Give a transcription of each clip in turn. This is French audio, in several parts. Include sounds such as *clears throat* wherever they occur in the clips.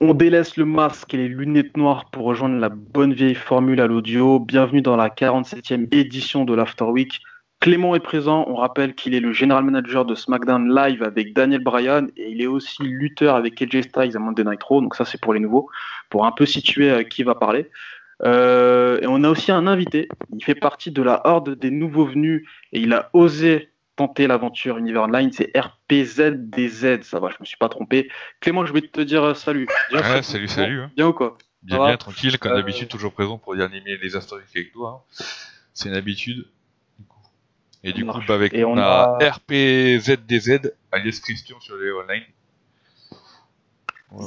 On délaisse le masque et les lunettes noires pour rejoindre la bonne vieille formule à l'audio. Bienvenue dans la 47e édition de l'After Week. Clément est présent. On rappelle qu'il est le general manager de SmackDown Live avec Daniel Bryan et il est aussi lutteur avec AJ Styles à Monday Nitro. Donc ça, c'est pour les nouveaux, pour un peu situer euh, qui va parler. Euh, et on a aussi un invité. Il fait partie de la horde des nouveaux venus et il a osé tenter l'aventure Univers Online, c'est RPZDZ, ça va, je me suis pas trompé. Clément, je vais te dire euh, salut. ouais, salut, salut. Hein. Bien ou quoi? Bien, bien, tranquille, comme euh, d'habitude, toujours présent pour y animer les historiques avec toi. Hein. C'est une habitude. Et du coup, bah, avec Et on, a, RPZDZ, alias Christian sur les online.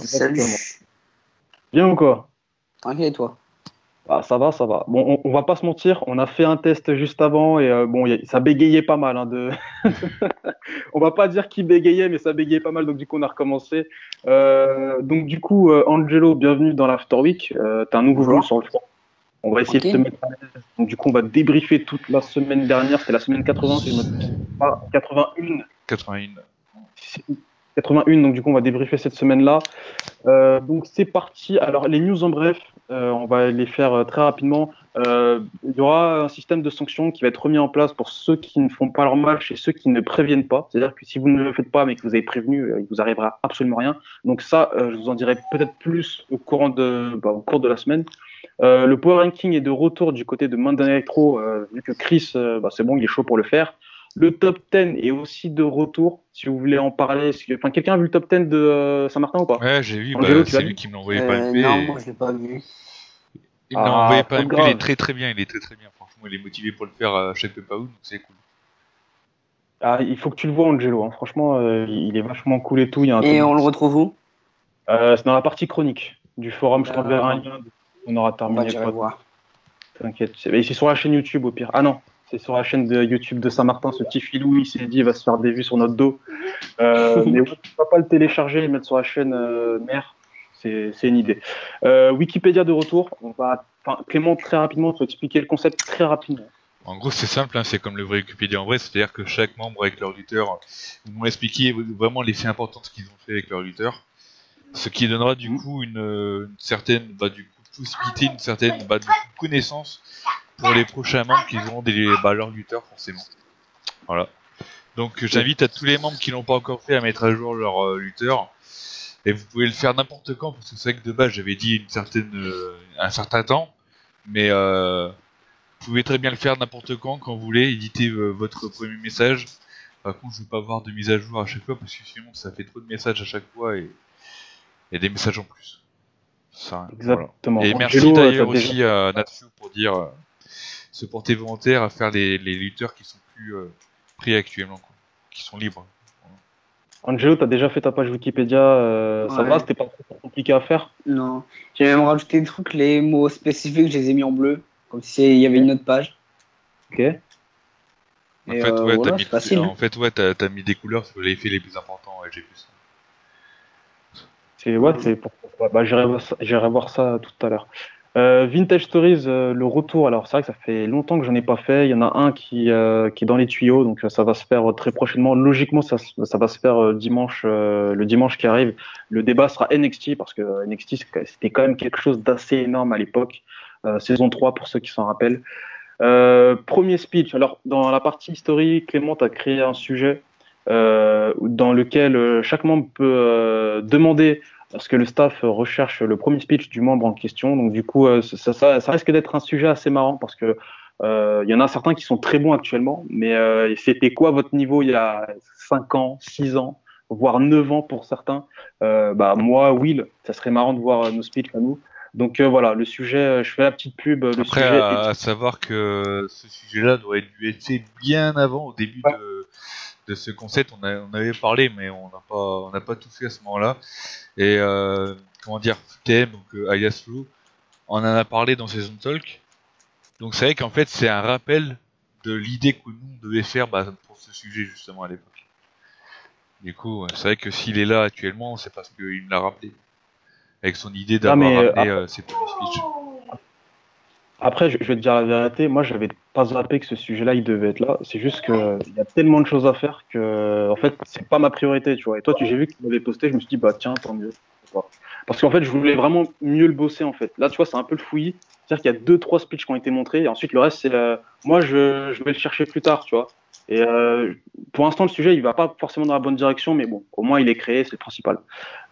Salut. Bien ou quoi? Tranquille et toi? Ah, ça va, ça va. Bon, on, va pas se mentir, on a fait un test juste avant et euh, bon, ça bégayait pas mal. Hein, de... *laughs* on va pas dire qui bégayait, mais ça bégayait pas mal, donc du coup on a recommencé. Euh, donc du coup, euh, Angelo, bienvenue dans l'After Week. T'as un nouveau jeu sur le choix. On va essayer de te mettre à l'aise. Donc du coup, on va débriefer toute la semaine dernière. C'était la semaine 80, si je me pas. 81. 81. 81, donc du coup on va débriefer cette semaine-là. Euh, donc c'est parti. Alors les news en bref, on va les faire euh, très rapidement. il y aura un système de sanctions qui va être remis en place pour ceux qui ne font pas leur match et ceux qui ne préviennent pas. C'est-à-dire que si vous ne le faites pas mais que vous avez prévenu, il vous arrivera absolument rien. Donc ça, je vous en dirai peut-être plus au bah, cours de la semaine. le power ranking est de retour du côté de Monday Electro, vu que Chris, bah, c'est bon, il est chaud pour le faire. Le top 10 est aussi de retour, si vous voulez en parler. Enfin, quelqu'un a vu le top 10 de euh, Saint-Martin ou pas? Ouais, j'ai vu, bah, c'est lui qui me l'a envoyé par euh, Non, moi je l'ai pas vu. Il me l'a ah, envoyé par il est très très bien, il est très très bien. Franchement, il est motivé pour le faire à chaque Paoun, donc c'est cool. Ah, il faut que tu le vois, Angelo. Hein. Franchement, euh, il est vachement cool et tout. Il y a un et on le retrouve où? C'est dans la partie chronique du forum. Je t'enverrai un lien. On aura terminé. On va voir. T'inquiète. C'est sur la chaîne YouTube au pire. Ah non, c'est sur la chaîne de YouTube de Saint-Martin, ce petit filou, il s'est dit, il va se faire des vues sur notre dos. Euh, *laughs* mais on ne va pas le télécharger et le mettre sur la chaîne euh, mère. C'est une idée. Euh, Wikipédia de retour. On va, Clément, très rapidement, tu vas expliquer le concept très rapidement. En gros, c'est simple, hein, c'est comme le vrai Wikipédia en vrai, c'est-à-dire que chaque membre avec leur lutteur vont expliquer vraiment les faits importants de ce qu'ils ont fait avec leur lutteur, ce qui donnera du coup une, certaine bah, du coup, possibilité, une certaine bah, connaissance pour les prochains membres qui auront des bah, leurs lutteurs forcément. Voilà. Donc j'invite à tous les membres qui l'ont pas encore fait à mettre à jour leur euh, lutteur. Et vous pouvez le faire n'importe quand parce que c'est vrai que de base j'avais dit une certaine euh, un certain temps, mais euh, vous pouvez très bien le faire n'importe quand quand vous voulez. Éditez votre premier message. Par contre, je veux pas avoir de mise à jour à chaque fois parce que sinon ça fait trop de messages à chaque fois et, et des messages en plus. Ça, Exactement. Et merci d'ailleurs aussi à Natsu pour dire se porter volontaire à faire les, les lutteurs qui sont plus euh, pris actuellement, quoi, qui sont libres. Angelo, t'as déjà fait ta page Wikipédia, euh, ça va, c'était pas trop compliqué à faire? Non, j'ai même rajouté des trucs, les mots spécifiques, je les ai mis en bleu, comme si il y avait une autre page. Ok. En fait, euh, ouais, t'as mis, facile, en fait, ouais, t'as, mis des couleurs sur les faits les plus importants, ouais, j'ai vu ça. C'est, ouais, c'est pourquoi. Bah, j'irai voir, j'irai voir ça tout à l'heure. Euh, Vintage Stories, euh, le retour. Alors c'est vrai que ça fait longtemps que j'en ai pas fait. Il y en a un qui, euh, qui est dans les tuyaux, donc ça va se faire très prochainement. Logiquement, ça, ça va se faire dimanche, le dimanche qui arrive. Le débat sera NXT parce que NXT c'était quand même quelque chose d'assez énorme à l'époque. saison 3 pour ceux qui s'en rappellent. premier speech. Alors dans la partie historique, Clément a créé un sujet dans lequel chaque membre peut demander parce que le staff recherche le premier speech du membre en question. Donc du coup, euh, ça, ça, ça risque d'être un sujet assez marrant parce que euh, il y en a certains qui sont très bons actuellement, mais euh, c'était quoi votre niveau il y a 5 ans, 6 ans, voire 9 ans pour certains? Bah, Moi, Will, ça serait marrant de voir nos speeches à nous. Donc voilà, le sujet, je fais la petite pub. Le Après, sujet à, savoir que ce sujet-là doit être dû être bien avant, au début de de ce concept, on, on, avait parlé, mais on n'a pas, on n'a pas tout fait à ce moment-là. Et euh, comment dire, TM, donc euh, alias Flu, on en a parlé dans Saison Talk. Donc c'est vrai qu'en fait c'est un rappel de l'idée que nous on devait faire bah, pour ce sujet justement à l'époque. Du coup, c'est vrai que s'il est là actuellement, c'est parce qu'il me l'a rappelé. Avec son idée d'avoir ah, ramené euh, ses premiers speeches. Après, je, vais te dire la vérité, moi, j'avais pas zappé que ce sujet-là, il devait être là. C'est juste qu'il y a tellement de choses à faire que, en fait, c'est pas ma priorité, tu vois. Et toi, j'ai vu que tu m'avais posté, je me suis dit, bah tiens, tant mieux. Parce qu'en fait, je voulais vraiment mieux le bosser, en fait. Là, tu vois, c'est un peu le fouillis. C'est-à-dire qu'il y a deux, trois speeches qui ont été montrés, et ensuite, le reste, c'est. euh, moi, je, vais le chercher plus tard, tu vois. Et euh, pour l'instant, le sujet, il va pas forcément dans la bonne direction, mais bon, au moins, il est créé, c'est le principal.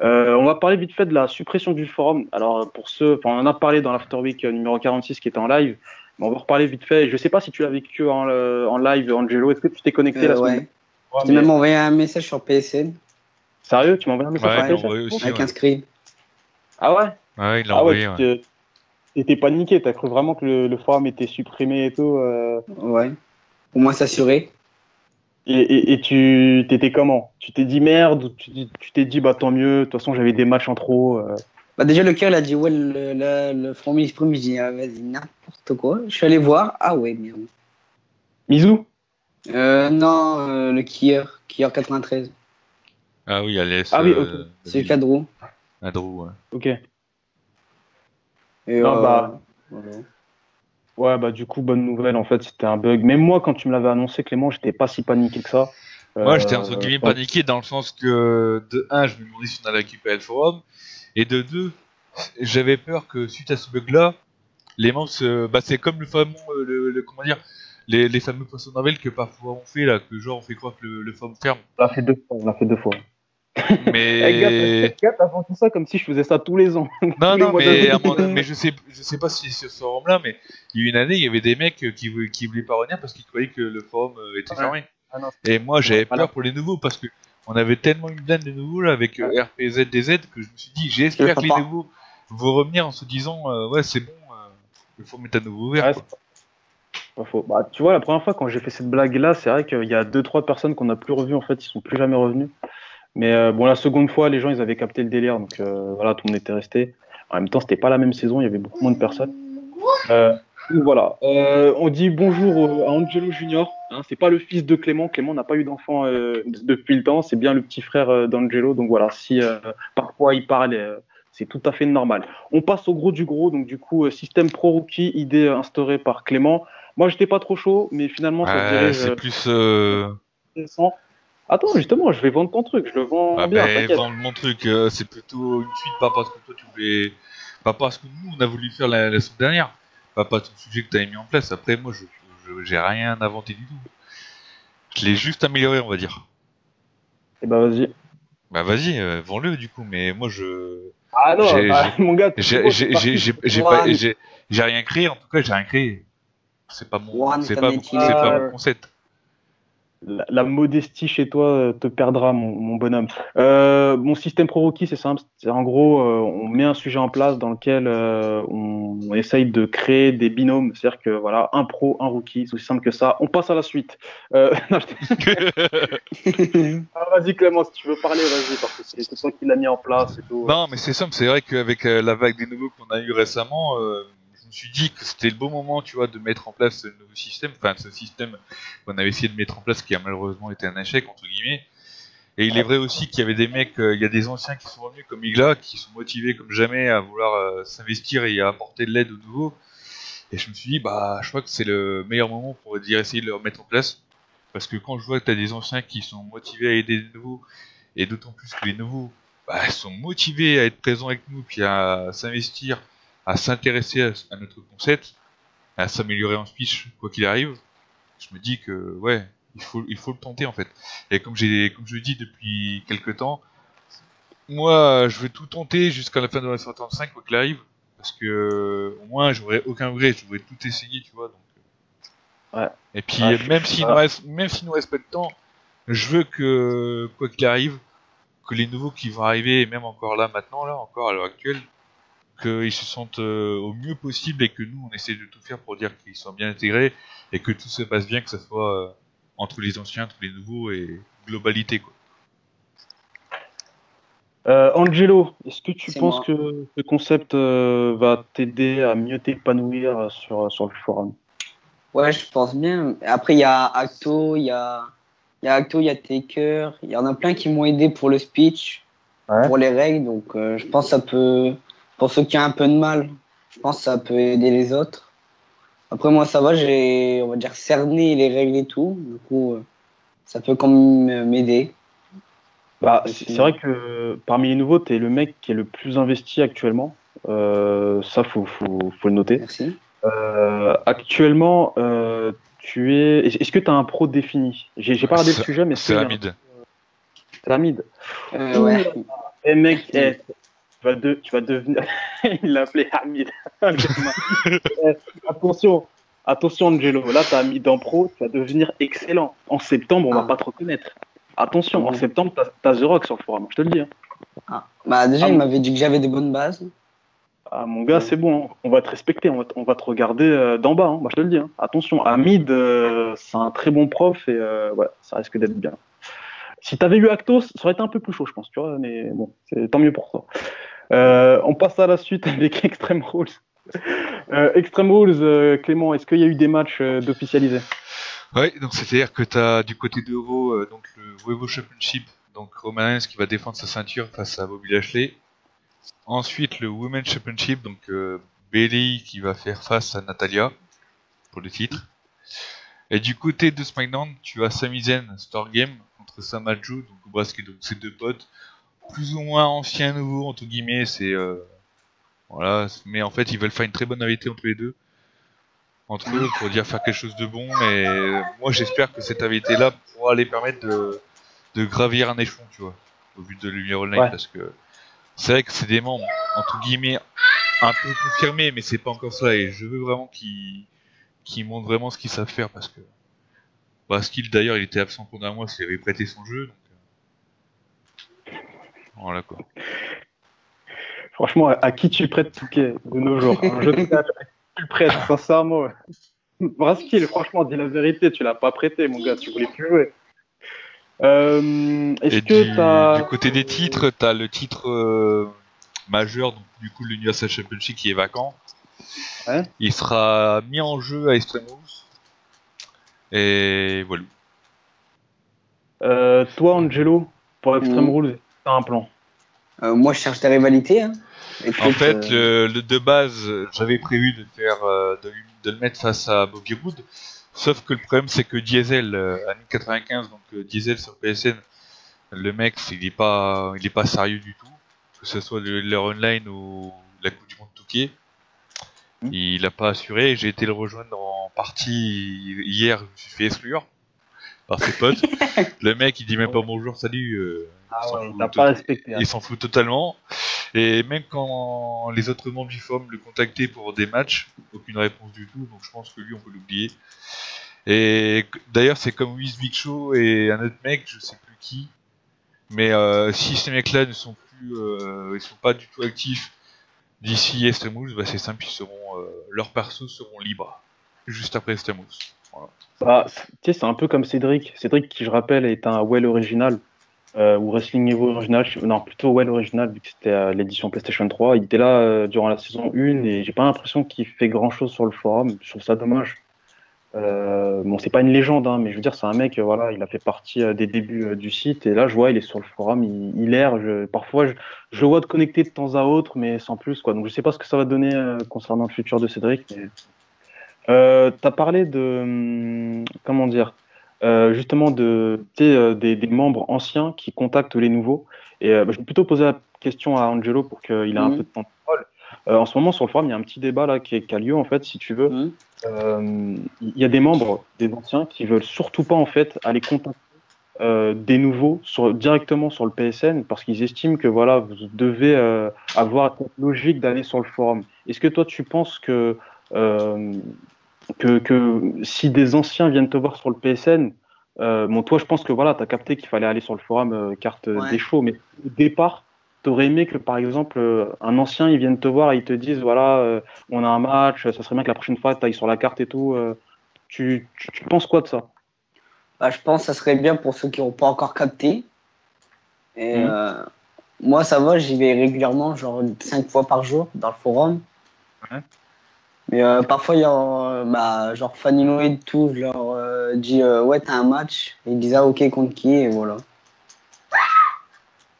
Euh, on va parler vite fait de la suppression du forum. Alors, pour ceux. On en a parlé dans l'After Week numéro 46 qui était en live. On va reparler vite fait. Je sais pas si tu l'as vécu en, euh, en live, Angelo. Est-ce que tu t'es connecté Euh, la semaine ouais. Même envoyé un message sur PSN Sérieux, tu m'as envoyé un message Ouais, sur aussi. avec ouais. un screen. Ah ouais? Ouais, il l'a Ah envoyé. ouais, t'étais paniqué, t'as cru vraiment que le, le forum était supprimé et tout. euh, Ouais. Au moins s'assurer. et, et, et tu t'étais comment? Tu t'es dit merde ou tu tu t'es dit bah tant mieux, de toute façon j'avais des matchs en trop. euh. Bah déjà le cœur il a dit ouais le, le, le se prime, je dis ah, vas-y n'importe quoi. Je suis allé voir, ah ouais merde. Misou Euh, non, euh, le Kier, Kier 93. Ah oui, Alès. Ah oui, euh, C'est le cadreau. Adrou, ouais. Ok. Et, Non, euh, bah. voilà. Ouais, bah du coup, bonne nouvelle, en fait, c'était un bug. Même moi, quand tu me l'avais annoncé, Clément, j'étais pas si paniqué que ça. Moi, Euh, j'étais entre guillemets paniqué dans le sens que, de un, je me demandais si on allait récupérer le forum, et de deux, j'avais peur que suite à ce bug-là, les membres se. Bah, c'est comme le fameux. euh, Le, le- comment dire les, les fameux poissons Marvel que parfois on fait, là, que genre on fait croire que le, le forum ferme. On l'a fait deux fois. On l'a fait deux fois. *laughs* Eh, Mais. t'as- t'as avant tout ça comme si je faisais ça tous les ans. Non, non, *laughs* mais, d'année. à mon- mais je sais, je sais pas si sur ce forum-là, mais il y a une année, il y avait des mecs qui, qui voulaient pas revenir parce qu'ils croyaient que le forum euh, était fermé. Ah non, Et moi, j'avais peur pour les nouveaux parce que on avait tellement une blinde de nouveaux là avec euh, RPZDZ que je me suis dit, j'espère que les nouveaux vont revenir en se disant, euh, ouais, c'est bon, euh, le forum est à nouveau ouvert. Ouais, quoi. c'est pas faux. Bah, tu vois, la première fois quand j'ai fait cette blague-là, c'est vrai qu'il y a deux, trois personnes qu'on n'a plus revues, en fait, ils sont plus jamais revenus. Mais euh, bon, la seconde fois, les gens, ils avaient capté le délire, donc euh, voilà, tout le monde était resté. En même temps, c'était pas la même saison, il y avait beaucoup moins de personnes. Euh, voilà, Euh, on dit bonjour à Angelo Junior. Hein, c'est pas le fils de Clément. Clément n'a pas eu d'enfant euh, depuis le temps. C'est bien le petit frère euh, d'Angelo. Donc voilà, si parfois il parle, c'est tout à fait normal. On passe au gros du gros. Donc du coup, système pro rookie, idée instaurée par Clément. Moi, j'étais pas trop chaud, mais finalement, ça c'est plus. Intéressant. Attends, justement, je vais vendre ton truc. Je le vends ah, bien. ben, vendre mon truc, c'est plutôt une suite, pas parce que toi tu voulais. Pas parce que nous on a voulu faire la, la semaine dernière. Pas pas ton sujet que tu avais mis en place. Après, moi, je j'ai rien inventé du tout. Je l'ai juste amélioré, on va dire. Eh ben vas-y. Bah vas-y, euh, vends-le du coup, mais moi je. Ah non, J'ai- bah, mon gars. J'ai rien créé, en tout cas j'ai rien créé. C'est pas mon, c'est pas, pas mon concept. La, la modestie chez toi euh, te perdra, mon, mon bonhomme. Euh, mon système pro rookie, c'est simple. C'est en gros, euh, on met un sujet en place dans lequel euh, on, on essaye de créer des binômes. C'est-à-dire que voilà, un pro, un rookie, c'est aussi simple que ça. On passe à la suite. Euh, *laughs* non, je- *laughs* Ah, vas-y Clément, si tu veux parler, vas-y, parce que c'est toi qui l'as mis en place et tout. non, mais c'est simple, c'est vrai qu'avec euh, la vague des nouveaux qu'on a eu récemment, euh, me suis dit que c'était le bon moment, tu vois, de mettre en place ce nouveau système, enfin ce système qu'on avait essayé de mettre en place qui a malheureusement été un échec, entre guillemets. Et il est vrai aussi qu'il y avait des mecs, euh, il y a des anciens qui sont revenus comme Igla, qui sont motivés comme jamais à vouloir euh, s'investir et à apporter de l'aide aux nouveaux. Et je me suis dit, bah, je crois que c'est le meilleur moment pour dire essayer de le remettre en place. Parce que quand je vois que tu as des anciens qui sont motivés à aider les nouveaux, et d'autant plus que les nouveaux bah, sont motivés à être présents avec nous, puis à s'investir, à s'intéresser à, à notre concept, à s'améliorer en speech, quoi qu'il arrive, je me dis que, ouais, il faut, il faut le tenter en fait. Et comme j'ai, comme je le dis depuis quelques temps, moi, je vais tout tenter jusqu'à la fin de la 135, quoi qu'il arrive, parce que au moins, j'aurais aucun regret, j'aurais tout essayé, tu vois. Donc, euh. Ouais. Et puis, Ouais, je- même s'il nous reste, même s'il nous reste pas de temps, je veux que, quoi qu'il arrive, que les nouveaux qui vont arriver, et même encore là maintenant, là, encore à l'heure actuelle, qu'ils se sentent euh, au mieux possible et que nous, on essaie de tout faire pour dire qu'ils soient bien intégrés et que tout se passe bien, que ce soit euh, entre les anciens, entre les nouveaux et globalité, quoi. Euh, Angelo, est-ce que tu penses moi. que ce concept euh, va t'aider à mieux t'épanouir sur, sur le forum? Ouais, je pense bien. Après, il y a Acto, il y a, il y a Acto, il y a Taker. Il y en a plein qui m'ont aidé pour le speech, Ouais. pour les règles. Donc, euh, je pense que ça peut, pour ceux qui ont un peu de mal, je pense que ça peut aider les autres. Après, moi, ça va, j'ai, on va dire, cerné les règles et tout. Du coup, euh, ça peut quand même m'aider. Bah, c'est vrai que parmi les nouveaux, tu es le mec qui est le plus investi actuellement. Euh, ça, faut, faut, faut, le noter. Merci. Euh, actuellement, euh, tu es. Est-ce que tu as un pro défini? J'ai pas regardé le sujet, mais c'est Hamid. C'est Hamid. Euh, ouais. Eh mec, eh, vas de, tu vas devenir. *laughs* Il l'a appelé Hamid. *laughs* Eh, attention, attention Angelo. Là, tu as Hamid en pro, tu vas devenir excellent. En septembre, on va Ah. pas te reconnaître. Attention, en septembre, t'as as The Rock sur le forum, je te le dis. hein. Ah. Bah, déjà, Ah, il m'avait dit que j'avais des bonnes bases. Ah mon gars, c'est bon, hein. on va te respecter, on va te, on va te regarder euh, d'en bas, hein. moi je te le dis. hein. Attention, Hamid, euh, c'est un très bon prof et euh, ouais, ça risque d'être bien. Si t'avais eu Actos, ça aurait été un peu plus chaud, je pense, tu vois, mais bon, c'est tant mieux pour toi. Euh, on passe à la suite avec *laughs* Extreme Rules. Euh, Extreme Rules, euh, Clément, est-ce qu'il y a eu des matchs d'officialisés Ouais, donc c'est-à-dire que tu as du côté d'Euro euh, donc le Wevo Championship, donc Roman Reigns qui va défendre sa ceinture face à Bobby Lashley. Ensuite le Women's Championship, donc Bailey qui va faire face à Natalia pour le titre. Et du côté de SmackDown, tu as Sami Zayn Store Game contre Samoa Joe, donc basket, donc ces deux potes, plus ou moins anciens nouveaux entre guillemets, c'est euh, voilà, mais en fait ils veulent faire une très bonne invité entre les deux entre eux pour dire faire quelque chose de bon et moi j'espère que cette invité là pourra les permettre de, de gravir un échelon tu vois au vu de Lumière Online Ouais. parce que c'est vrai que c'est des membres entre guillemets un peu confirmés mais c'est pas encore ça et je veux vraiment qu'ils qu'ils montrent vraiment ce qu'ils savent faire parce que bah, Skill d'ailleurs il était absent pendant un mois s'il avait prêté son jeu donc voilà quoi Franchement, à, qui tu prêtes Touquet de nos jours Un jeu de à qui tu le prêtes, sincèrement. *laughs* Braskill, franchement, dis la vérité, tu l'as pas prêté, mon gars, tu voulais plus jouer. Euh, Est-ce que du, t'as. du côté des titres, t'as le titre euh, majeur, donc du coup l'Universal Championship qui est vacant. Ouais. Il sera mis en jeu à Extreme Rules. Et voilà. Euh, toi, Angelo, pour Extreme Mhm. Rules, t'as un plan Euh, moi, je cherche des rivalités. Hein. En fait, euh, le, le de base, j'avais prévu de faire euh, de, de le mettre face à Bobby Roode. Sauf que le problème, c'est que Diesel, euh, à 95, donc euh, Diesel sur PSN, le mec, il est pas, il est pas sérieux du tout. Que ce soit le, leur online ou la Coupe du Monde Touquet. Mhm. Il a pas assuré. J'ai été le rejoindre en partie hier. Je me suis fait exclure par ses potes. *laughs* le mec, il dit même pas bonjour, salut. euh, il s'en fout respecté. hein. il s'en fout totalement. Et même quand les autres membres du forum le contactaient pour des matchs, aucune réponse du tout, donc je pense que lui on peut l'oublier. Et d'ailleurs c'est comme Wiz Big Show et un autre mec, je sais plus qui, mais euh, si ces mecs-là ne sont plus, euh, ils sont pas du tout actifs d'ici Estamous, bah c'est simple, ils seront, euh, leurs persos seront libres juste après Estamous. Voilà. C'est- un peu comme Cédric. Cédric, qui je rappelle, est un Well original, euh, ou Wrestling Evo original, non, plutôt Well original, vu que c'était l'édition PlayStation 3. Il était là euh, durant la saison 1 et j'ai pas l'impression qu'il fait grand chose sur le forum. Je trouve ça dommage. Euh, bon, c'est pas une légende, hein, mais je veux dire, c'est un mec, voilà, il a fait partie des débuts du site et là, je vois, il est sur le forum, il, erre. Parfois, je, je le vois de connecter de temps à autre, mais sans plus, quoi. Donc, je sais pas ce que ça va donner concernant le futur de Cédric. Euh, T'as parlé de, hum, comment dire, euh, justement de, tu euh, des, des membres anciens qui contactent les nouveaux. Et euh, bah, je vais plutôt poser la question à Angelo pour qu'il ait un Mhm. peu de temps de parole. Euh, en ce moment, sur le forum, il y a un petit débat là qui, est- qui a lieu en fait, si tu veux. Euh, Il y a des membres, des anciens, qui veulent surtout pas en fait aller contacter des nouveaux sur, directement sur le PSN parce qu'ils estiment que voilà, vous devez avoir cette logique d'aller sur le forum. Est-ce que toi, tu penses que que, que si des anciens viennent te voir sur le PSN, euh, bon, toi, je pense que voilà, tu as capté qu'il fallait aller sur le forum euh, carte Ouais. des shows, mais au départ, tu aurais aimé que par exemple, euh, un ancien, il vienne te voir et il te dise voilà, euh, on a un match, ça serait bien que la prochaine fois, tu ailles sur la carte et tout. tu, tu, tu penses quoi de ça? Bah, je pense que ça serait bien pour ceux qui n'ont pas encore capté. Et Mhm. moi, ça va, j'y vais régulièrement, genre cinq fois par jour dans le forum. Ouais. Mais euh, parfois, il y a euh, bah, genre Fanny Noé et tout, je leur euh, dis euh, ouais, t'as un match. Et ils disent ah, ok, contre qui Et voilà.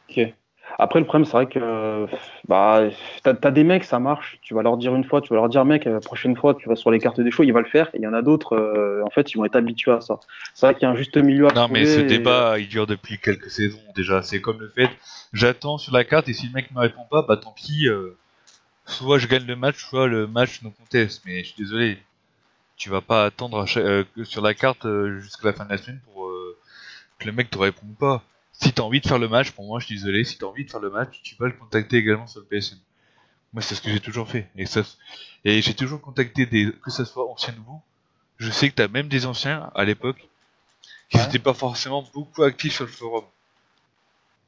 Ok. Après, le problème, c'est vrai que bah, t'as as des mecs, ça marche. Tu vas leur dire une fois, tu vas leur dire, mec, la prochaine fois, tu vas sur les cartes des shows, il va le faire. Et il y en a d'autres, euh, en fait, ils vont être habitués à ça. C'est vrai qu'il y a un juste milieu à Non, mais ce et- débat, il dure depuis quelques saisons déjà. C'est comme le fait, j'attends sur la carte et si le mec me répond pas, bah tant pis. Soit je gagne le match, soit le match nous conteste. Mais je suis désolé, tu vas pas attendre à chaque- euh, que sur la carte euh, jusqu'à la fin de la semaine pour euh, que le mec te réponde pas. Si t'as envie de faire le match, pour moi, je suis désolé, si t'as envie de faire le match, tu peux le contacter également sur le PSN. Moi, c'est ce que j'ai toujours fait. Et ça, et j'ai toujours contacté des, que ça soit ancien ou nouveau. Je sais que t'as même des anciens à l'époque qui Ouais. n'étaient pas forcément beaucoup actifs sur le forum.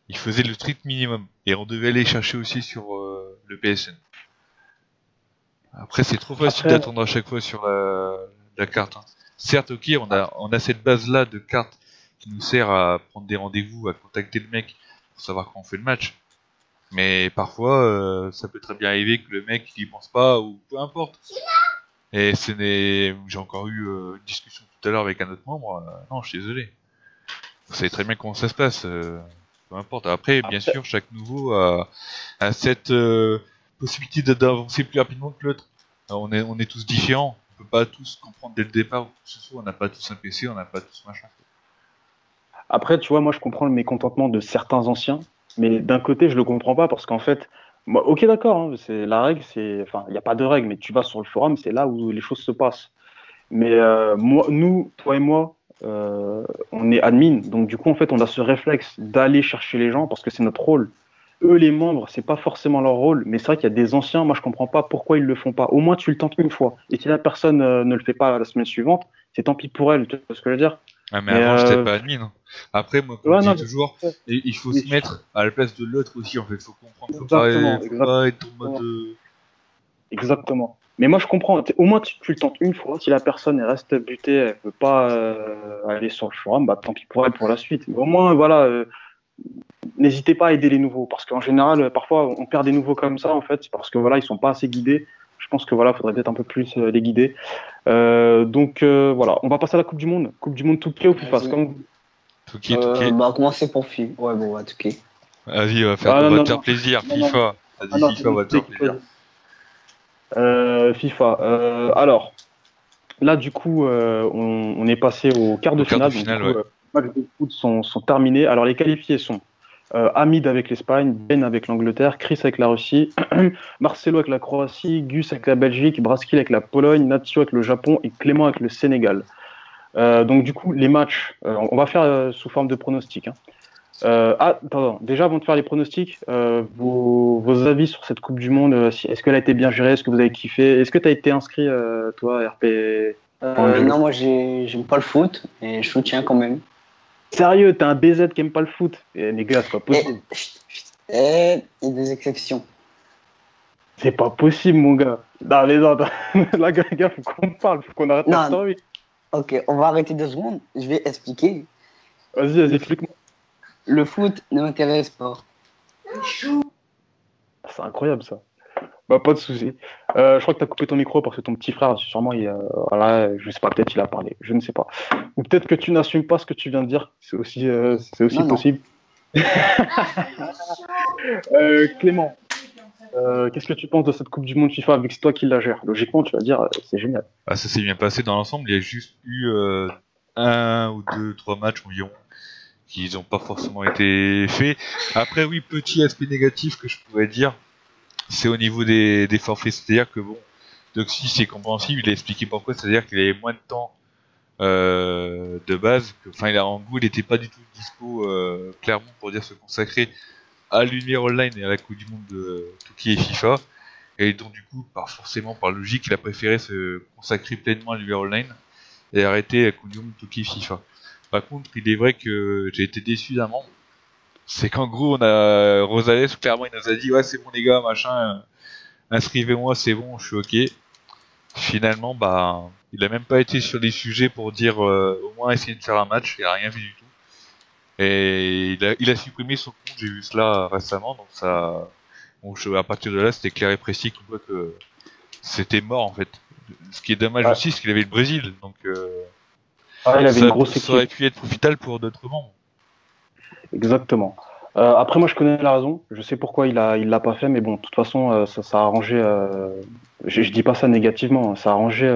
Ils faisaient le strict minimum. Et on devait aller chercher aussi sur euh, le PSN. Après, c'est trop facile Après- d'attendre à chaque fois sur la, la carte. hein. Certes, ok, on a, on a cette base-là de cartes qui nous sert à prendre des rendez-vous, à contacter le mec pour savoir quand on fait le match. Mais parfois, euh, ça peut très bien arriver que le mec il y pense pas ou peu importe. Et ce n'est, j'ai encore eu euh, une discussion tout à l'heure avec un autre membre. euh, non, je suis désolé. Vous savez très bien comment ça se passe. euh, peu importe. Après, bien sûr, chaque nouveau a, a cette euh, possibilité d'avancer plus rapidement que l'autre. On est, on est tous différents. On peut pas tous comprendre dès le départ. On n'a pas tous un PC, on n'a pas tous machin. Après, tu vois, moi, je comprends le mécontentement de certains anciens, mais d'un côté, je le comprends pas parce qu'en fait, moi, ok, d'accord, hein, c'est la règle, c'est, enfin, il n'y a pas de règle, mais tu vas sur le forum, c'est là où les choses se passent. Mais euh, moi, nous, toi et moi, euh, on est admin, donc du coup, en fait, on a ce réflexe d'aller chercher les gens parce que c'est notre rôle. Eux, les membres, c'est pas forcément leur rôle, mais c'est vrai qu'il y a des anciens, moi, je comprends pas pourquoi ils le font pas. Au moins, tu le tentes une fois. Et si la personne euh, ne le fait pas la semaine suivante, c'est tant pis pour elle, tu vois ce que je veux dire? Ah, mais, Mais, avant, euh, j'étais pas admin. hein. Après, moi, comme Ouais, je non, dis mais- toujours, il faut se mettre à la place de l'autre aussi, en fait. Faut comprendre. Faut pas, Exactement, faut exactement. pas être en mode. euh, Exactement. Mais moi, je comprends. Au moins, tu, tu le tentes une fois. Si la personne elle reste butée, elle veut pas euh, aller sur le forum, bah tant pis pour elle pour la suite. Mais au moins, voilà, euh, n'hésitez pas à aider les nouveaux, parce qu'en général, euh, parfois, on perd des nouveaux comme ça, en fait, c'est parce que voilà, ils sont pas assez guidés. Je pense que voilà, faudrait peut-être un peu plus euh, les guider. Euh, donc euh, voilà, on va passer à la Coupe du Monde. Coupe du Monde tout pied ou FIFA, comme Euh, Touki. bah, commencer pour filles. Ouais, bon, ouais, ok. Vas-y, on va, faire, Ah, on non, va non, te faire non. plaisir. FIFA. Vas-y, Ah FIFA, on va te faire c'est- plaisir. Euh, FIFA. Euh, alors, là, du coup, euh, on, on est passé au quart de Au quart de finale. donc, finale, ouais. euh, les matchs de foot sont, sont terminés. Alors, les qualifiés sont Hamid avec l'Espagne, Ben avec l'Angleterre, Chris avec la Russie, *clears throat* Marcelo avec la Croatie, Gus avec la Belgique, Braskil avec la Pologne, Natsio avec le Japon et Clément avec le Sénégal. Euh, donc, du coup, les matchs, euh, on va faire euh, sous forme de pronostics. hein. Euh, ah, pardon. Déjà, avant de faire les pronostics, euh, vos, avis sur cette Coupe du Monde, euh, est-ce qu'elle a été bien gérée? Est-ce que vous avez kiffé? Est-ce que tu as été inscrit, euh, toi, RP Euh, non, moi, j'ai- j'aime pas le foot, mais je soutiens quand même. Sérieux, t'es un BZ qui aime pas le foot Eh, Les gars, c'est pas possible. Et et il y a des exceptions. C'est pas possible, mon gars. Non, les autres, là, gars, gars, faut qu'on parle, faut qu'on arrête Non. la story. Ok, on va arrêter deux secondes. Je vais expliquer. Vas-y, vas-y, explique-moi. Le foot ne m'intéresse pas. C'est incroyable, ça. Bah, pas de souci. Euh, je crois que t'as coupé ton micro parce que ton petit frère, sûrement, il, euh, voilà, je sais pas, peut-être il a parlé, je ne sais pas. Ou peut-être que tu n'assumes pas ce que tu viens de dire, c'est aussi, euh, c'est aussi Non, non. possible. *laughs* Euh, Clément, euh, qu'est-ce que tu penses de cette Coupe du Monde FIFA vu que c'est toi qui la gères Logiquement, tu vas dire, euh, c'est génial. Ah, ça s'est bien passé dans l'ensemble. Il y a juste eu euh, un ou deux, trois matchs environ qui n'ont pas forcément été faits. Après, oui, petit aspect négatif que je pourrais dire, c'est au niveau des, forfaits. C'est-à-dire que bon, Doxy, c'est compréhensible. Il a expliqué pourquoi. C'est-à-dire qu'il avait moins de temps euh, de base. Enfin, il a en gros, il n'était pas du tout dispo euh, clairement pour dire se consacrer à l'univers online et à la Coupe du Monde de tout qui est FIFA. Et donc du coup, par forcément, par logique, il a préféré se consacrer pleinement à l'univers online et arrêter la Coupe du Monde Toki FIFA. Par contre, il est vrai que j'ai été déçu d'un membre. C'est qu'en gros, on a Rosales, clairement, il nous a dit ouais, c'est bon les gars, machin, euh, inscrivez-moi, c'est bon, je suis ok. Finalement, bah, il a même pas été sur des sujets pour dire euh, au moins essayer de faire un match. Il a rien vu du tout. Et il a, il a supprimé son compte. J'ai vu cela récemment, donc ça. Bon, je- à partir de là, c'était clair et précis qu'on voit que c'était mort en fait. Ce qui est dommage Ouais. aussi, c'est qu'il avait le Brésil, donc euh, Ah, il avait ça, une grosse ça aurait pu être profitable pour d'autres membres. Exactement. Euh, après, moi, je connais la raison. Je sais pourquoi il a, il l'a pas fait, mais bon, de toute façon, euh, ça, a arrangé. Euh, je, je dis pas ça négativement. hein, Ça a arrangé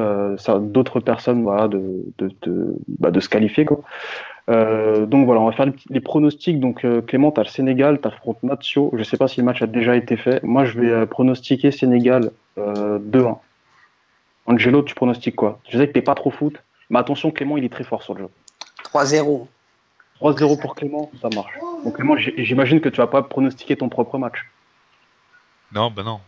d'autres personnes, bah, de se qualifier, donc voilà, on va faire les, pronostics. Donc Clément, t'as le Sénégal, t'affrontes Nazio. Je sais pas si le match a déjà été fait. Moi, je vais pronostiquer Sénégal euh, 2-1. Angelo, tu pronostiques quoi? Je sais que t'es pas trop foot, mais attention, Clément, il est très fort sur le jeu. 3-0. 3-0 pour Clément, ça marche. Donc Clément, j'imagine que tu vas pas pronostiquer ton propre match. Non, bah non.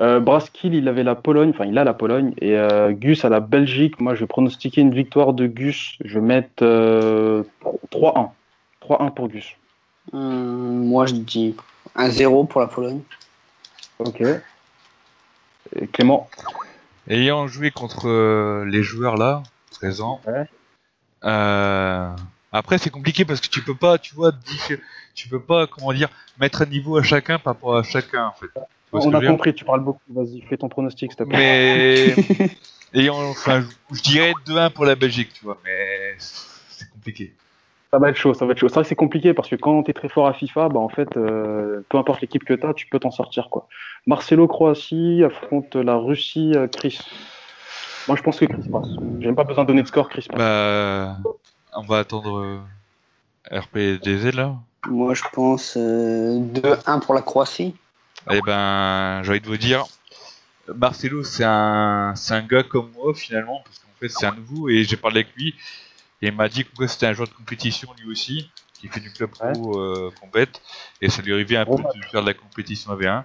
Euh, Braskil, il avait la Pologne, enfin il a la Pologne, et euh, Gus a la Belgique. Moi, je vais pronostiquer une victoire de Gus. Je vais mettre euh, 3-1. 3-1 pour Gus. Hum, moi, je dis 1-0 pour la Pologne. Ok. Et Clément? Ayant joué contre euh, les joueurs là, présents, Ouais. Euh, après c'est compliqué parce que tu peux pas, tu vois, tu peux pas, comment dire, mettre un niveau à chacun par rapport à chacun en fait. On a compris, tu parles beaucoup. Vas-y, fais ton pronostic, s'il te plaît. Mais *laughs* ayant, enfin, je, je dirais 2-1 pour la Belgique, tu vois, mais c'est compliqué. Ça va être chaud, ça va être chaud. C'est vrai que c'est compliqué parce que quand t'es très fort à FIFA, bah en fait, euh, peu importe l'équipe que t'as, tu peux t'en sortir quoi. Marcelo Croatie affronte la Russie, euh, Chris. Moi, je pense que Chris passe. J'ai même pas besoin de donner de score, Chris passe. Bah, on va attendre euh, RPDZ là. Moi, je pense euh, 2-1 pour la Croatie. Eh ben, j'ai envie de vous dire, Marcelo, c'est un, c'est un gars comme moi finalement, parce qu'en fait, c'est un nouveau et j'ai parlé avec lui et il m'a dit que c'était un joueur de compétition lui aussi, qui fait du club pro euh, compète et ça lui arrivait un Bon peu de faire de la compétition AV1.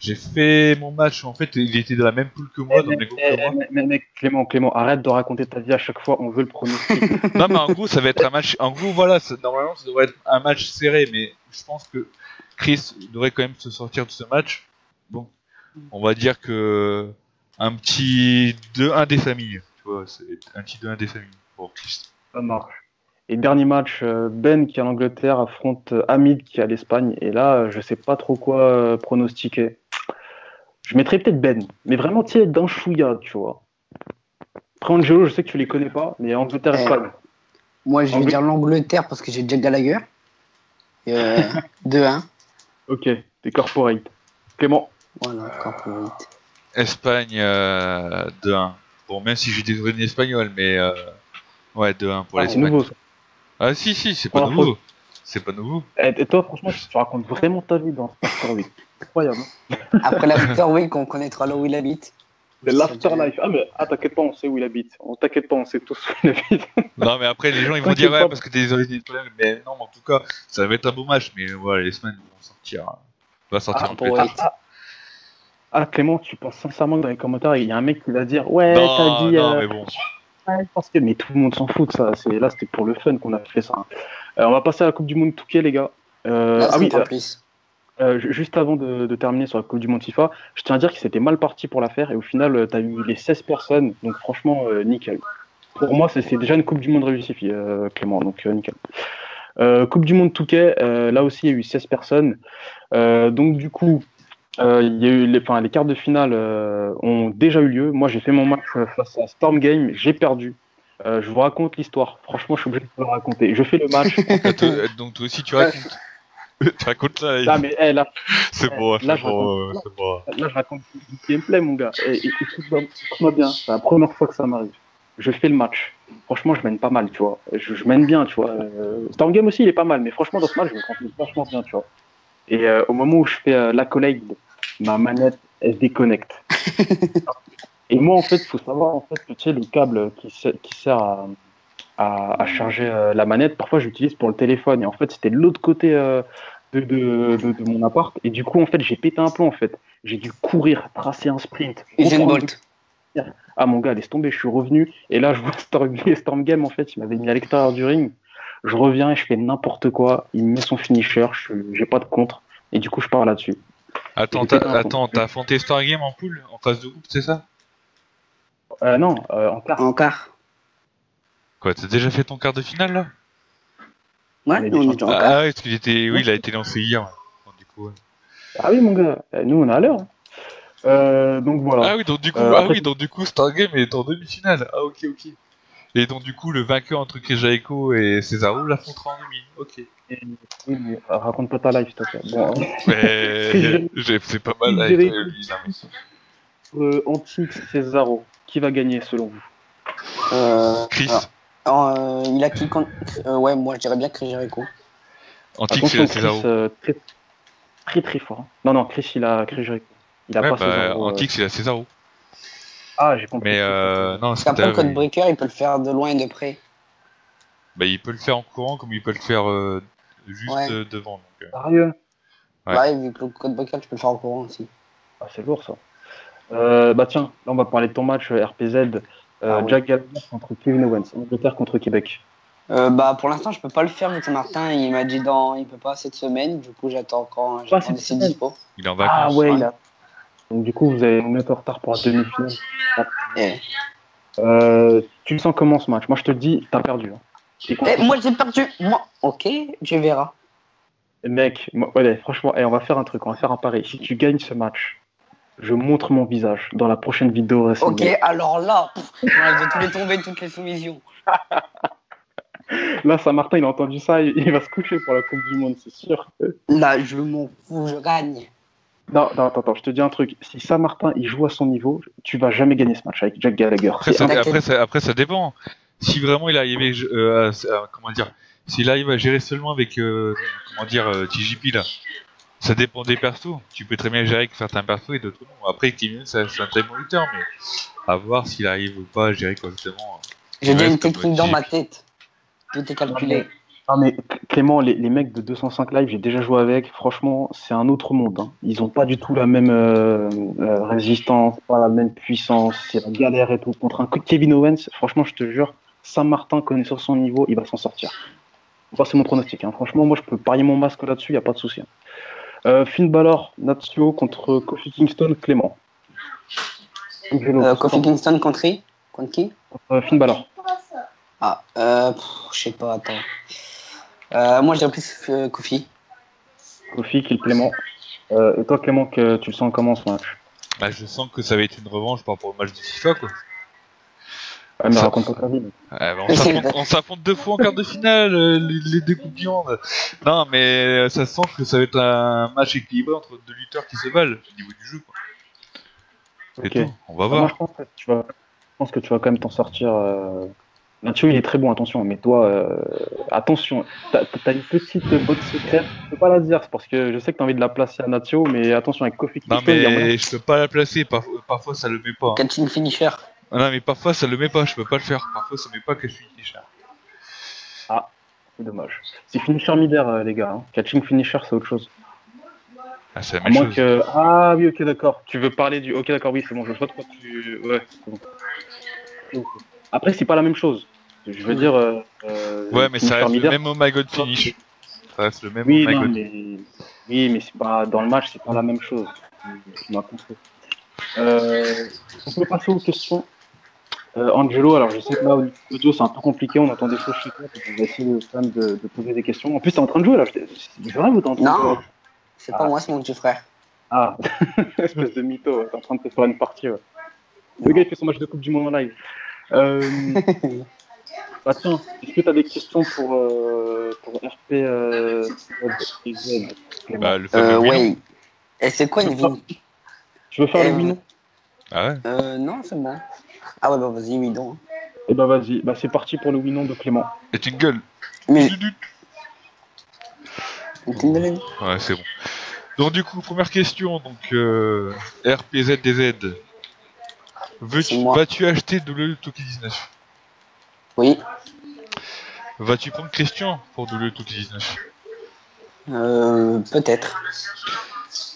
J'ai fait mon match, en fait, il était dans la même poule que moi, dans Eh, les groupes eh, que moi. eh, mais, mais Clément, Clément, arrête de raconter ta vie à chaque fois. On veut le pronostic. *laughs* Non, mais en gros, ça va être un match. En gros, voilà, ça- normalement, ça devrait être un match serré, mais je pense que Chris devrait quand même se sortir de ce match. Bon, on va dire que un petit 2-1 des familles. Tu vois, c'est un petit 2-1 des familles pour Chris. Ça marche. Et dernier match, euh, Ben qui est en Angleterre affronte euh, Hamid qui est à l'Espagne. Et là, je sais pas trop quoi euh, pronostiquer. Je mettrais peut-être Ben, mais vraiment, tu sais, d'un chouïa, tu vois. Après, Angelo, je sais que tu les connais pas, mais Angleterre-Espagne. Moi, je vais Angl- dire l'Angleterre parce que j'ai Jack Gallagher. Et, euh, *laughs* 2-1. Ok, t'es corporate. Clément, Voilà, vite. Espagne euh, 2-1. Bon, même si j'ai des origines espagnoles, mais euh, ouais, 2-1 pour ah, c'est l'Espagne. nouveau ça. Ah, si, si, c'est pas nouveau. C'est pas nouveau. Et, et toi, franchement, tu racontes vraiment ta vie dans After Week. Incroyable. hein. Après l'After Week, on connaîtra là où il habite. C'est l'afterlife. Ah, mais ah, t'inquiète pas, on sait où il habite. On t'inquiète pas, on sait tous où il habite. *laughs* Non, mais après, les gens ils vont dire ouais parce que t'es des origines espagnoles, mais non, en tout cas, ça va être un beau match. Mais voilà, les semaines vont sortir. hein. Va sortir Ah. Ah, ah, Clément, tu penses sincèrement que dans les commentaires, il y a un mec qui va dire Ouais, t'as dit. non, euh, mais bon. ouais, parce que... Mais tout le monde s'en fout de ça. C'est... Là, c'était pour le fun qu'on a fait ça. Euh, on va passer à la Coupe du Monde Touquet, les gars. Euh, ah oui, euh, euh, juste avant de, de terminer sur la Coupe du Monde FIFA, je tiens à dire que c'était mal parti pour la faire et au final, tu as eu les 16 personnes, donc franchement, euh, nickel. Pour moi, c'est, déjà une Coupe du Monde réussie, euh, Clément, donc euh, nickel. Euh, coupe du Monde Touquet, euh, là aussi, il y a eu 16 personnes. Euh, donc, du coup, euh, il y a eu les, enfin, les quarts de finale euh, ont déjà eu lieu. Moi, j'ai fait mon match euh, face à Storm Game, j'ai perdu. Euh, je vous raconte l'histoire. Franchement, je suis obligé de vous la raconter. Je fais le match. *laughs* Euh, euh, Donc toi aussi tu racontes. Tu racontes ça. Là, mais eh, là, *laughs* C'est bon, là, c'est je bon, raconte- euh, c'est bon. Là, je raconte du gameplay, mon gars. Et, et- écoute-moi écoute-moi bien, c'est la première fois que ça m'arrive. Je fais le match. Franchement, je mène pas mal, tu vois. Je, je mène bien, tu vois. Euh, Storm Game aussi, il est pas mal, mais franchement, dans ce match, je me sens vachement bien, tu vois. Et euh, au moment où je fais euh, la collègue, ma manette, elle se déconnecte. *laughs* et moi, en fait, il faut savoir, en fait, que, tu sais, le câble qui, qui sert à, à, à charger euh, la manette, parfois, j'utilise pour le téléphone. Et en fait, c'était de l'autre côté euh, de, de, de, de mon appart. Et du coup, en fait, j'ai pété un plomb, en fait. J'ai dû courir, tracer un sprint. Usain Bolt. ah mon gars, laisse tomber, je suis revenu. Et là, je vois *laughs* Storm, Storm Game, en fait, il m'avait mis à l'extérieur du ring. Je reviens et je fais n'importe quoi. Il me met son finisher, j'ai pas de contre. Et du coup, je pars là-dessus. Attends, t'as, affronté Star Game en poule, en phase de groupe, c'est ça? Euh, non, euh, en quart. En quart. Quoi, t'as déjà fait ton quart de finale là? Ouais, Mais on des est en quart. Ah ouais, parce qu'il était, oui, il a été lancé hier. ouais. Bon, du coup, ouais. Ah oui, mon gars, euh, nous, on est à l'heure. Euh, donc voilà. Ah oui, donc du coup, Euh, ah après- oui, donc du coup, Star Game est en demi-finale. Ah ok, ok. Et donc du coup, le vainqueur entre Jericho et Cesaro l'affrontera en demi. Ok. Et- oui, mais raconte pas ta life, s'il te plaît. Bon, hein. Mais *laughs* j'ai- c'est pas mal avec Jericho. lui. mais- euh, Antix, Cesaro, qui va gagner selon vous? Euh, Chris, alors, euh, il a qui contre euh, Ouais, moi je dirais bien Chris Jericho. Antique Attention, c'est Chris, euh, très, très très fort. hein. Non, non, Chris, il a Chris Jericho. Il a Ouais, pas bah, Cesaro. euh. Antique c'est la Cesaro. Ah, j'ai compris. Mais euh, non, c'est pas- code breaker, il peut le faire de loin et de près. bah, il peut le faire en courant comme il peut le faire euh, juste Ouais. euh, devant. Donc, euh. Sérieux? Ouais. Vu que le code breaker, tu peux le faire en courant aussi. Ah, c'est lourd ça. Euh, bah tiens, là on va parler de ton match euh, RPZ. Euh, Ah oui. Jack Gallagher contre Kevin Owens. Angleterre contre Québec. Euh, bah, pour l'instant, je peux pas le faire vu que Martin, il m'a dit dans, il peut pas cette semaine. Du coup, j'attends ses dispo. Il est en Ah vacances. ouais, ouais. il a. Donc du coup, vous allez vous mettre en retard pour la demi-finale. Eh, Euh, tu le sens comment ce match? Moi je te le dis, t'as perdu. Hein. Eh, moi, j'ai perdu. Moi, ok, tu verras. Mec, moi- ouais, franchement, eh, on va faire un truc, on va faire un pari. Si tu gagnes ce match, je montre mon visage dans la prochaine vidéo Ok, alors là, pff, vais tous les tomber, toutes les soumissions. *laughs* Là, Saint-Martin, il a entendu ça, il, va se coucher pour la Coupe du Monde, c'est sûr. Là, je m'en fous, je gagne. Non, non, attends, attends, je te dis un truc. Si Saint-Martin, il joue à son niveau, tu vas jamais gagner ce match avec Jack Gallagher. Après ça, après, ça, après, ça dépend. Si vraiment il arrive, euh, à- à- comment dire, s'il arrive à gérer seulement avec, euh, comment dire, euh, TJP là, ça dépend des persos. Tu peux très bien gérer avec certains persos et d'autres non. Après, Kim c'est c'est un très bon lutteur, mais à voir s'il arrive ou pas à gérer correctement. J'ai déjà une technique dans ma tête. Tout est calculé. Non, mais Clément, les, les mecs de 205 Live, j'ai déjà joué avec. Franchement, c'est un autre monde. hein. Ils ont pas du tout la même euh, euh, résistance, pas la même puissance. C'est la galère et tout. Contre un Kevin Owens, franchement, je te jure, Saint-Martin connaît sur son niveau, il va s'en sortir. Moi, c'est mon pronostic. hein. Franchement, moi, je peux parier mon masque là-dessus, il a pas de souci. hein. Euh, Finn Balor, Natsuo contre Kofi Kingston, Clément. Euh, Kofi Kingston contre qui? Contre qui? Euh, Finn Balor. Ah, euh, je sais pas, attends. Euh, moi, je dirais plus euh, Kofi. Kofi, Kill Clément. Euh, et toi, Clément, que tu le sens comment ce match? Bah, je sens que ça va être une revanche par rapport au match de FIFA, quoi. Ah, mais Ça- raconte pas ta vie. Ah, bah, on s'affronte- on s'affronte deux fois en quart de finale, euh, les, les deux coupes du monde. Non, mais euh, ça sent que ça va être un match équilibré entre deux lutteurs qui se valent au niveau du jeu. Quoi. Ok. tout. On va Ah, Moi, voir. je pense que tu vas, je pense que tu vas quand même t'en sortir. Euh... Natio, il est très bon, attention. Mais toi, euh, attention. T'as as une petite botte secrète. Je peux pas la dire, c'est parce que je sais que t'as envie de la placer à Natio, mais attention avec Kofi Non, mais je peux pas la placer. Parfois, parfois ça le met pas. hein. Catching finisher. Ah, Non, mais parfois ça le met pas. Je peux pas le faire. Parfois ça met pas que je suis cher. C'est dommage. C'est finisher midair, euh, les gars. hein. Catching finisher, c'est autre chose. Ah, c'est la À même moins chose. que. Ah oui, ok, d'accord. Tu veux parler du. Ok, d'accord, oui, c'est bon. Je vois de quoi tu. Ouais. bon. Après, c'est pas la même chose. Je veux dire. euh, euh, Ouais, mais ça finisher reste le même Oh my god finish. Ça reste le même Oui, oh my non, god. mais, oui, mais c'est pas dans le match, c'est pas la même chose. Tu m'as compris. Euh, on peut passer aux questions. Euh, Angelo, alors je sais que là, au niveau audio, c'est un peu compliqué, on entend des choses chez toi, donc on va essayer quand même de, de poser des questions. En plus, t'es en train de jouer là, je t'ai- c'est vrai ou t'es en train de Non. C'est pas Ah. moi, c'est mon petit frère. Ah, *laughs* espèce de mytho, t'es en train de te faire une partie. ouais. Le gars, il fait son match de Coupe du Monde en live. Euh, *laughs* bah tiens, est-ce que t'as des questions pour, euh, pour RP euh, Bah, le fameux Euh, ouais. Et c'est quoi une vie Tu veux faire le euh, oui non Ah ouais. Euh, non, c'est bon. Ah ouais, bah vas-y, oui, donc. Eh ben vas-y, bah, c'est parti pour le oui non de Clément. Et tu gueules. Mais, Ouais, c'est bon. Donc du coup, première question, donc euh, RPZDZ. Veux-tu, vas-tu acheter WWE 2K19 oui. Vas-tu prendre Christian pour WWE 2K19 Euh, peut-être.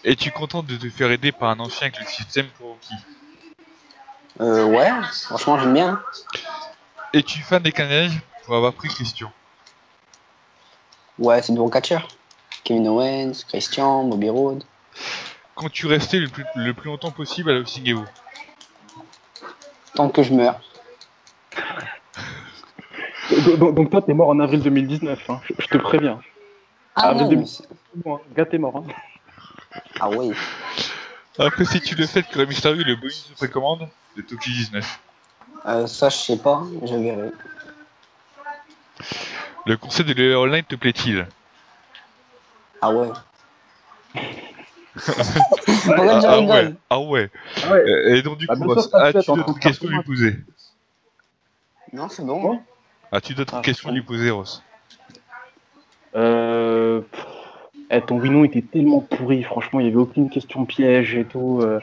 Es-tu content de te faire aider par un ancien avec le système pour qui Euh, ouais, franchement, j'aime bien. Es-tu fan des Canadiens pour avoir pris Christian? Ouais, c'est de bons catcheurs. Kevin Owens, Christian, Bobby Roode. Comptes-tu rester le plus, le plus longtemps possible à l'Oxingewo Tant que je meurs. Donc, toi, t'es mort en avril 2019, hein. je, je te préviens. Ah, Ah, non, Bon, hein, gars, t'es mort. Hein. ah oui. Apprécies-tu le fait que Mysterio ait le bonus de précommande? De Toki 19 Euh, ça, je sais pas, je verrai. Le concept de l'heure online te plaît-il? Ah ouais. *laughs* ah, ah rigole. ouais, ah ouais. Euh, Et donc du Ah, coup, as-tu d'autres questions à lui poser Non, c'est bon. Ouais. As-tu d'autres Ah, questions à lui poser, Ross Euh... eh, ton Winon était tellement pourri, franchement, il y avait aucune question piège et tout. euh,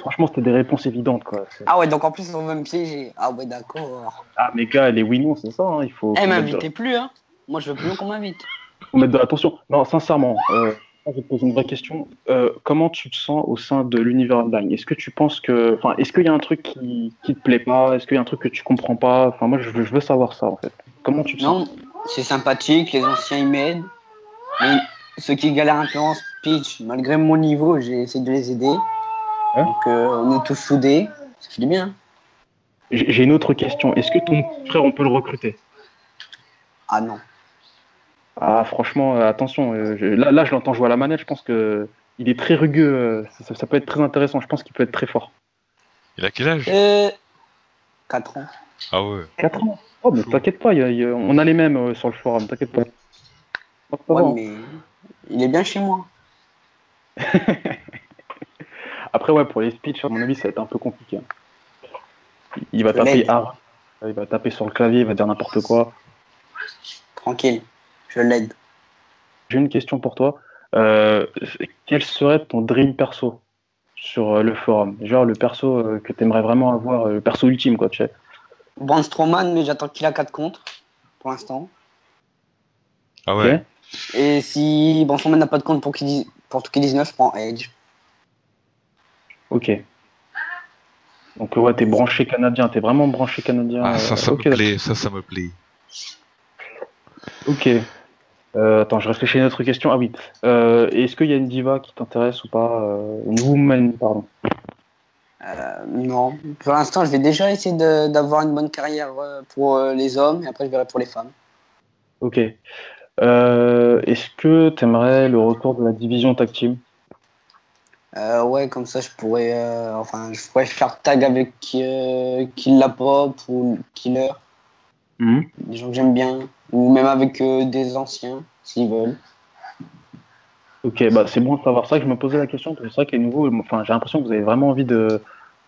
franchement, c'était des réponses évidentes, quoi. Ah ouais, donc en plus, on veut me piéger. Ah ouais, d'accord. Ah, mais gars, les Winons, c'est ça, hein, il faut, Eh, m'invitez plus, hein. Moi, je veux plus qu'on m'invite. faut mettre de l'attention. Non, sincèrement, euh, je vais te poser une vraie question. Euh, comment tu te sens au sein de l'univers online? Est-ce que tu penses que. Enfin, est-ce qu'il y a un truc qui, qui te plaît pas? Est-ce qu'il y a un truc que tu comprends pas? Enfin, moi, je veux, je veux savoir ça, en fait. Comment tu te Non, sens? c'est sympathique, les anciens ils m'aident. Mais ceux qui galèrent un peu en speech, malgré mon niveau, j'ai essayé de les aider. Hein Donc euh, on est tous soudés. Ça fait du bien. J'ai une autre question. Est-ce que ton frère, on peut le recruter? Ah non. Ah, franchement, euh, attention. euh, je- là, là, je l'entends jouer à la manette. Je pense que il est très rugueux. ça, ça- ça peut être très intéressant. Je pense qu'il peut être très fort. Il a quel âge? Euh... 4 ans. Ah ouais. 4 ans? Oh, mais t'inquiète pas. il y a- il y a- on a les mêmes euh, sur le forum. T'inquiète pas. Va. Ouais, mais il est bien chez moi. *laughs* Après, ouais, pour les speeches, à mon avis, ça va être un peu compliqué. Il- Il va taper. Il va taper sur le clavier. Il va dire n'importe quoi. Tranquille. Je l'aide. J'ai une question pour toi. Euh, quel serait ton dream perso sur euh, le forum? Genre le perso euh, que t'aimerais vraiment avoir, le perso ultime, quoi, tu sais. Braun Strowman, mais j'attends qu'il a 4 contre. Pour l'instant. Ah ouais. Et si Strowman n'a pas de compte pour, pour qu'il 19, je prends Edge. Ok. Donc ouais, t'es branché canadien, t'es vraiment branché canadien. Ah, ça, euh, ça me plaît, ça, ça me plaît. Ok. Euh, attends, je réfléchis à une autre question. Ah oui. Euh, Est-ce qu'il y a une diva qui t'intéresse ou pas Une woman, pardon? Euh, non. Pour l'instant, je vais déjà essayer d'avoir une bonne carrière pour les hommes et après je verrai pour les femmes. Ok. Euh, Est-ce que t'aimerais le retour de la division tag team? Euh, ouais, comme ça, je pourrais, euh, enfin, je pourrais faire tag avec euh, Kill la Pop ou Killer, Mhm. des gens que j'aime bien, ou même avec des anciens, s'ils veulent. Ok, bah c'est bon de savoir ça que je me posais la question, parce que c'est vrai que les nouveaux, enfin j'ai l'impression que vous avez vraiment envie de,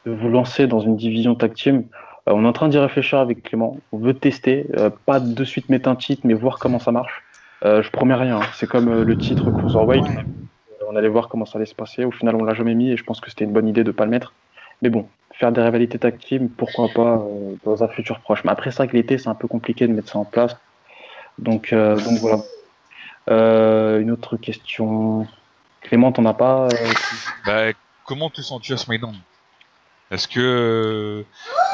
de vous lancer dans une division tag team. Euh, on est en train d'y réfléchir avec Clément, on veut tester, euh, pas de suite mettre un titre, mais voir comment ça marche. Euh, je promets rien, hein. c'est comme euh, le titre Cruiserweight, Ouais. On allait voir comment ça allait se passer, au final on l'a jamais mis et je pense que c'était une bonne idée de pas le mettre. Mais bon, faire des rivalités tag pourquoi pas euh, dans un futur proche. Mais après ça, que l'été c'est un peu compliqué de mettre ça en place. Donc, euh, donc voilà. Euh, une autre question. Clément, t'en as pas Bah, comment te sens-tu à SmackDown Est-ce que euh,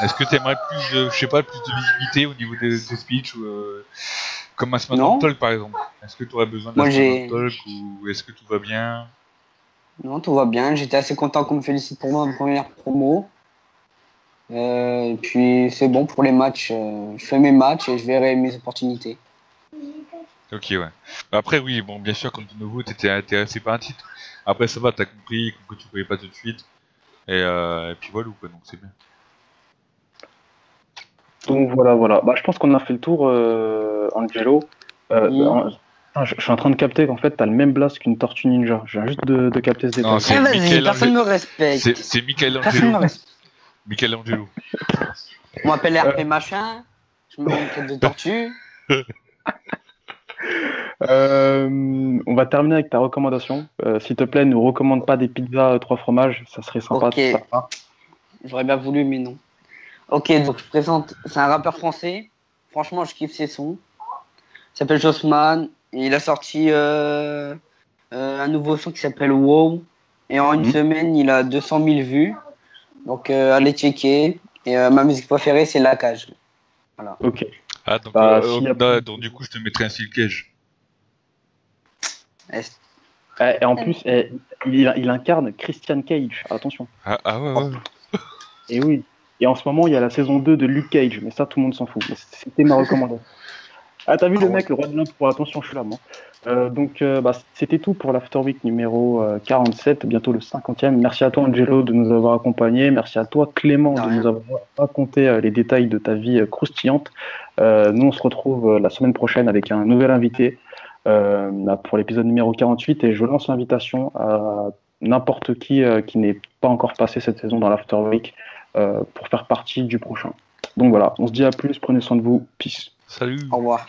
est-ce que t'aimerais plus de, je sais pas, plus de visibilité au niveau des, des speeches ou euh, comme à SmackDown Non. Talk par exemple Est-ce que tu aurais besoin SmackDown Talk ou est-ce que tout va bien? Non, tout va bien. J'étais assez content qu'on me félicite pour ma première promo. Euh, et puis c'est bon pour les matchs. euh, je fais mes matchs et je verrai mes opportunités. Ok, ouais. Après, oui, bon, bien sûr, comme de nouveau, t'étais intéressé par un titre. Après, ça va, t'as compris que tu pouvais pas tout de suite. Et, euh, et puis voilà, quoi, donc c'est bien. Donc voilà, voilà. Bah, je pense qu'on a fait le tour, euh, Angelo. Euh, Oui. en- Putain, je, je suis en train de capter qu'en fait, t'as le même blast qu'une tortue ninja. Je viens juste de, de capter ce Non, détail. Michael personne Angelo. me respecte. C'est, c'est Personne me respecte. Michelangelo. On m'appelle RP machin. Je me une tête de tortue. *laughs* Euh, on va terminer avec ta recommandation. Euh, S'il te plaît, ne recommande pas des pizzas euh, trois fromages. Ça serait sympa. J'aurais bien voulu, mais non. Ok, donc je présente. C'est un rappeur français. Franchement, je kiffe ses sons. Il s'appelle Jossman. Il a sorti euh, euh, un nouveau son qui s'appelle Wow. Et en une Mhm. semaine, il a 200 000 vues. Donc euh, allez checker. Et euh, ma musique préférée, c'est La Cage. Ok. Ah, donc, Bah, a donc, du coup, je te mettrai un steel cage. Est- Eh, Et en plus, eh, il, il incarne Christian Cage. Attention. Ah, ah ouais, ouais. *laughs* Et oui. Et en ce moment, il y a la saison 2 de Luke Cage, mais ça, tout le monde s'en fout. C'était ma recommandation. Ah, t'as vu le mec, le roi de pour attention, je suis là, moi. Euh, donc, euh, bah, c'était tout pour l'After Week numéro 47, euh, bientôt le 50e. Merci à toi, Angelo, de nous avoir accompagnés. Merci à toi, Clément, de, nous avoir raconté les détails de ta vie croustillante. nous, on se retrouve la semaine prochaine avec un nouvel invité bah, pour l'épisode numéro 48 et je lance l'invitation à n'importe qui qui n'est pas encore passé cette saison dans l'After Week pour faire partie du prochain. Donc voilà, on se dit à plus, prenez soin de vous, peace. Salut. Au revoir.